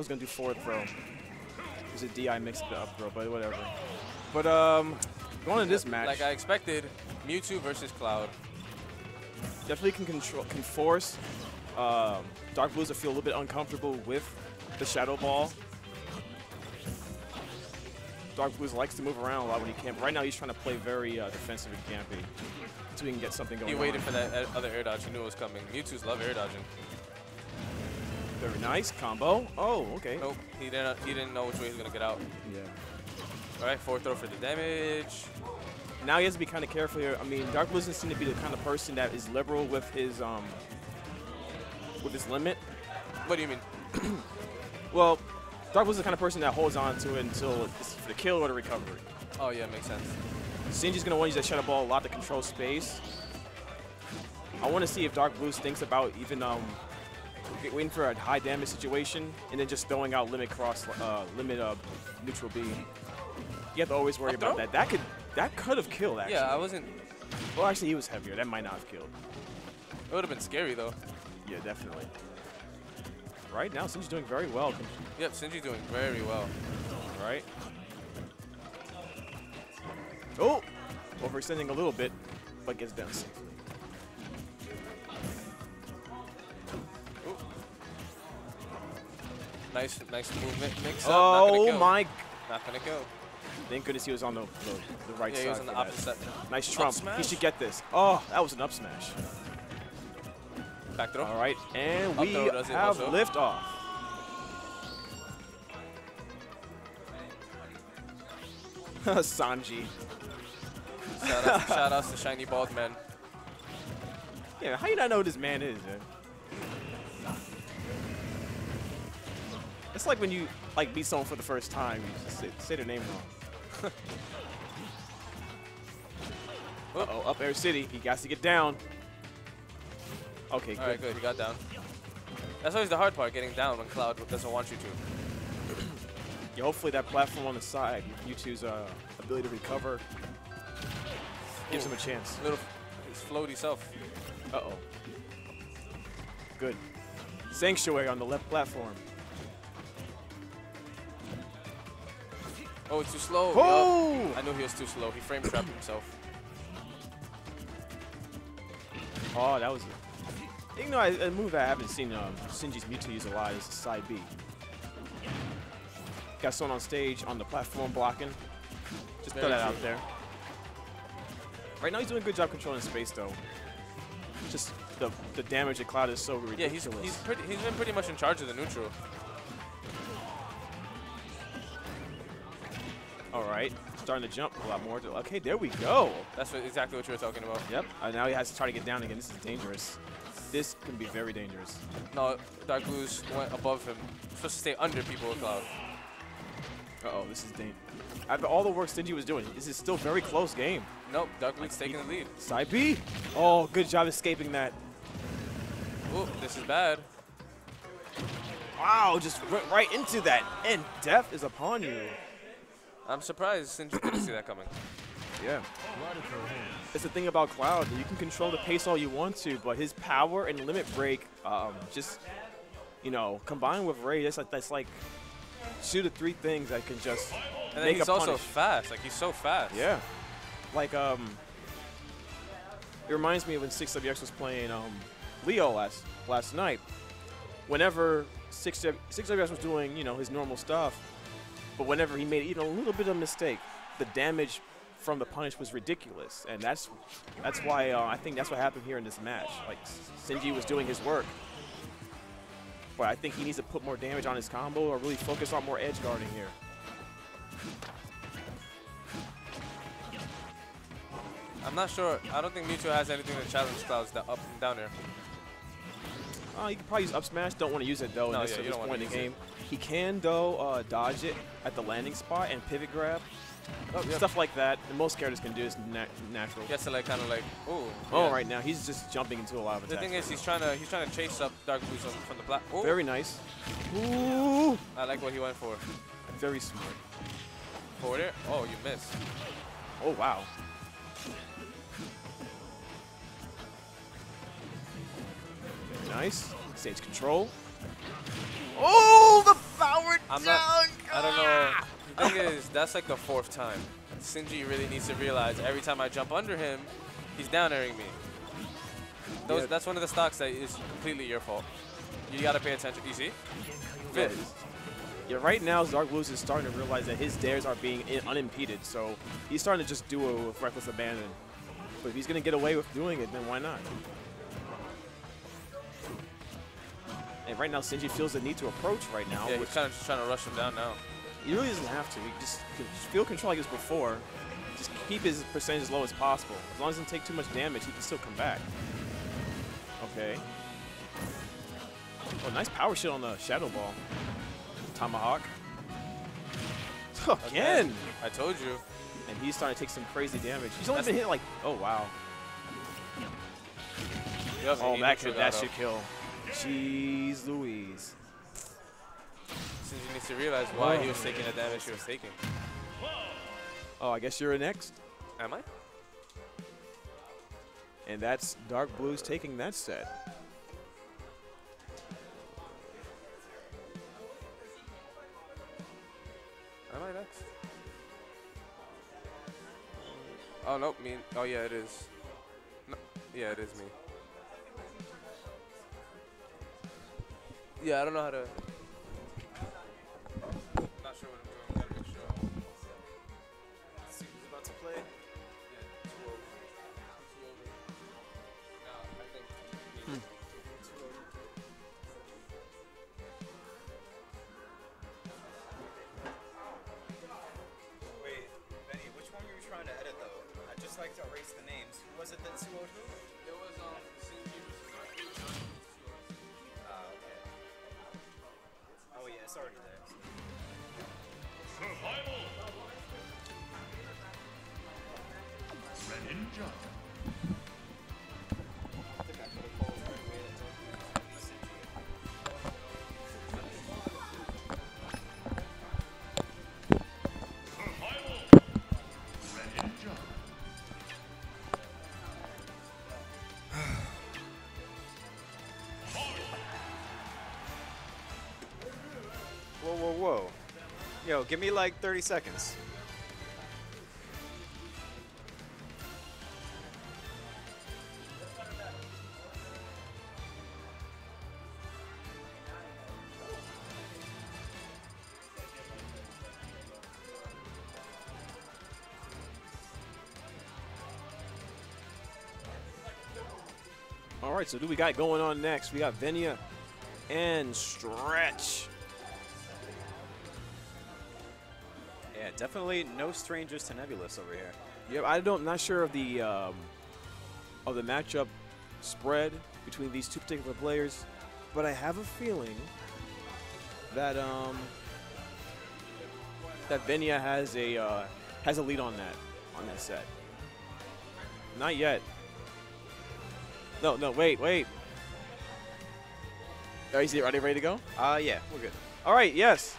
was gonna do forward throw. It was a DI mixed up throw, but whatever. But um, going into this match, Like I expected, Mewtwo versus Cloud. definitely can control, can force um, Dark Blues to feel a little bit uncomfortable with the Shadow Ball. Dark Blues likes to move around a lot when he can. Right now, he's trying to play very uh, defensive and campy, so he can get something going. He waited on. for that uh, other air dodge. He knew it was coming. Mewtwo's love air dodging. Very nice combo. Oh, okay. Nope, he didn't. He didn't know which way he was gonna get out. Yeah. All right, forward throw for the damage. Now he has to be kind of careful here. I mean, Dark Blues doesn't seem to be the kind of person that is liberal with his um with his limit. What do you mean? Well, Dark Blues is the kind of person that holds on to it until it's for the kill or the recovery. Oh yeah, makes sense. Sinji's going to want to use that Shadow Ball a lot to control space. I want to see if Dark Blues thinks about even um, waiting for a high damage situation and then just throwing out limit cross, uh, limit uh, neutral B. You have to always worry about that. That could that could have killed actually. Yeah, I wasn't. Well, actually, he was heavier. That might not have killed. It would have been scary though. Yeah, definitely. Right now, Sinji's doing very well. Yep, Sinji's doing very well. Right. Oh, overextending a little bit, but gets down safely. Nice, nice movement mix up. Oh my! Not gonna go. Thank goodness he was on the, the, the right Yeah, side. he was on the opposite side. Nice trump. He should get this. Oh, that was an up smash. Back throw. All right, and Up we throw does it have also. lift off. Sanji. Shout, out, shout outs to Shiny Bald Man. Yeah, how you not know who this man is, man? It's like when you like meet someone for the first time, you just say, say their name wrong. uh oh, up air city. He got to get down. Okay, All right, good. good. He got down. That's always the hard part, getting down when Cloud doesn't want you to. Yeah, hopefully that platform on the side, Mewtwo's uh, ability to recover, gives him a chance. Little, his floaty self. Uh oh. Good. Sanctuary on the left platform. Oh, it's too slow. Oh! Yup. I knew he was too slow. He frame trapped himself. Oh, that was a, you know, a, a move I haven't seen um, Shinji's Mewtwo use a lot is side B. Got someone on stage on the platform blocking. Just throw that true. out there. Right now he's doing a good job controlling space though. Just the the damage at Cloud is so ridiculous. Yeah, he's he's pretty. He's been pretty much in charge of the neutral. All right, starting to jump a lot more. Okay, there we go. That's what, exactly what you were talking about. Yep. Uh, now he has to try to get down again. This is dangerous. This can be very dangerous. No, Dark Blues went above him. supposed to stay under people with Cloud. Uh oh, this is dangerous. After all the work Sinji was doing, this is still very close game. Nope, Dark Blues taking the lead. Side B. Oh, good job escaping that. Ooh, this is bad. Wow, just went right into that. And death is upon you. I'm surprised Sinji didn't see that coming. Yeah. It's the thing about Cloud. You can control the pace all you want to, but his power and limit break, um, just, you know, combined with Ray, that's like, that's like two to three things that can just And then make he's a also punish. fast. Like he's so fast. Yeah. Like, um, it reminds me of when 6WX was playing um, Leo last last night. Whenever 6 6WX was doing, you know, his normal stuff, but whenever he made even a little bit of a mistake, the damage from the punish was ridiculous, and that's that's why uh, I think that's what happened here in this match. Like Sinji was doing his work, but I think he needs to put more damage on his combo or really focus on more edge guarding here. I'm not sure. I don't think Mewtwo has anything to challenge Cloud's da- up and down here. Uh, you can probably use up smash. Don't want to use it though No, in this, yeah, at this point in the game. He can though uh, dodge it at the landing spot and pivot grab. Oh, yeah. Stuff like that. And most characters can do is nat natural. He has to like kind of like, ooh. Oh, yeah. right now he's just jumping into a lot of attacks. The thing is, he's trying to he's trying to chase up Dark Blue from the black. Ooh, very nice. Ooh, I like what he went for. very smart. Forward air. Oh, you missed. Oh wow. Nice. Stage control. Oh, the foul I'm not. I don't know. Ah! The thing is, that's like the fourth time. Sinji really needs to realize every time I jump under him, he's down airing me. Those, Yeah. That's one of the stocks that is completely your fault. You gotta pay attention. You see? Fifth. Yeah, right now Dark Blues is starting to realize that his dares are being in- unimpeded, so he's starting to just do it with reckless abandon. But if he's going to get away with doing it, then why not? And right now, Sinji feels the need to approach right now, Yeah, he's kind of just trying to rush him down now. he really doesn't have to. He just, feel control like he was before. Just keep his percentage as low as possible. As long as he doesn't take too much damage, he can still come back. Okay. Oh, nice power shield on the Shadow Ball. Tomahawk. Again! I told you. And he's starting to take some crazy damage. He's only That's- been hit like, oh wow. Oh, that, could, that should kill. Jeez Louise. Sinji needs to realize why he was taking the damage he was taking. Oh, I guess you're next. Am I? And that's Dark Blues taking that set. Am I next? Oh, nope, me. Oh, yeah, it is. No, yeah, it is me. Yeah, I don't know how to. Not sure what I'm doing. Gotta make sure. Let's see who's about to play. Yeah, two over. Two over. Nah, I think. me. Two over. Wait, Benny, which one were you trying to edit though? I just like to erase the names. Who was it that suoed who? Whoa, whoa, whoa. Yo, give me like 30 seconds. Right, so who we got going on next? We got Venia and Stretch. Yeah, definitely no strangers to Nebulous over here. Yep, I don't not sure of the um, of the matchup spread between these two particular players, but I have a feeling that um, that Venia has a uh, has a lead on that on that set. Not yet. No, no, wait, wait. Are you ready, ready to go? Uh, yeah, we're good. All right, yes.